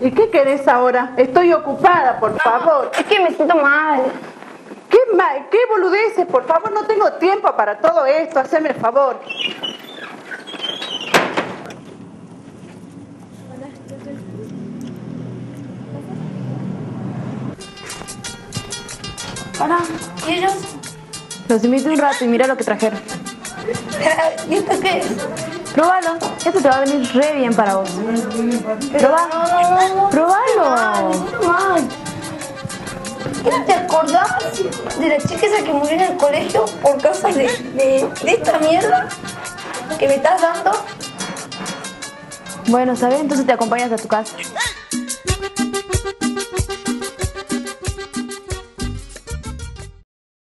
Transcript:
¿Y qué querés ahora? Estoy ocupada, por favor. Es que me siento mal. ¿Qué, ma- ¿Qué boludeces? Por favor, no tengo tiempo para todo esto. Haceme el favor. Hola. ¿Y ellos? Los invité un rato y mira lo que trajeron. ¿Y esto qué es? Probalo. Esto te va a venir re bien para vos. Probá. Probalo. Mal. ¿Y no te acordás de la chica esa que murió en el colegio por causa de, de, de esta mierda que me estás dando? Bueno, ¿sabes? Entonces te acompañas a tu casa.